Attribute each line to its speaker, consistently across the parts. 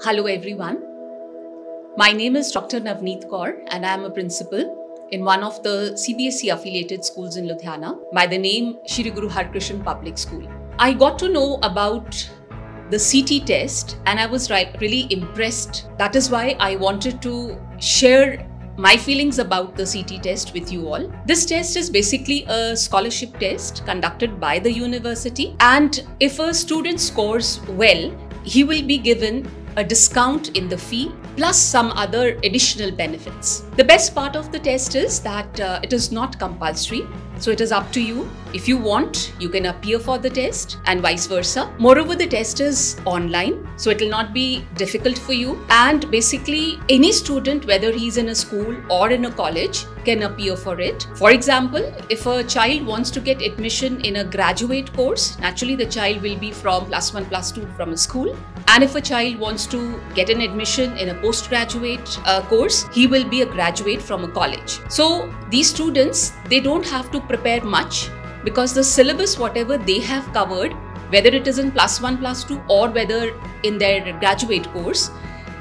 Speaker 1: Hello everyone. My name is Dr. Navneet Kaur and I am a principal in one of the CBSE affiliated schools in Ludhiana by the name Shri Guru Harkrishan Public School. I got to know about the CT test and I was really impressed. That is why I wanted to share my feelings about the CT test with you all. This test is basically a scholarship test conducted by the university and if a student scores well, he will be given a discount in the fee plus some other additional benefits. The best part of the test is that uh, it is not compulsory. So it is up to you. If you want, you can appear for the test and vice versa. Moreover, the test is online, so it will not be difficult for you. And basically, any student, whether he's in a school or in a college, can appear for it. For example, if a child wants to get admission in a graduate course, naturally the child will be from plus one, plus two from a school. And if a child wants to get an admission in a postgraduate uh, course, he will be a graduate from a college. So these students, they don't have to prepare much because the syllabus, whatever they have covered, whether it is in plus one, plus two, or whether in their graduate course,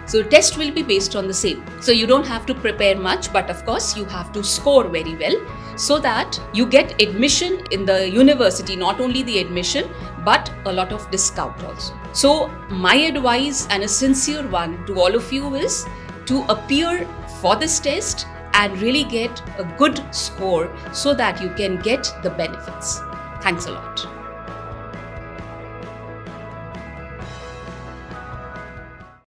Speaker 1: so test will be based on the same. So you don't have to prepare much, but of course you have to score very well so that you get admission in the university, not only the admission, but a lot of discount also. So my advice and a sincere one to all of you is to appear for this test and really get a good score so that you can get the benefits. Thanks a lot.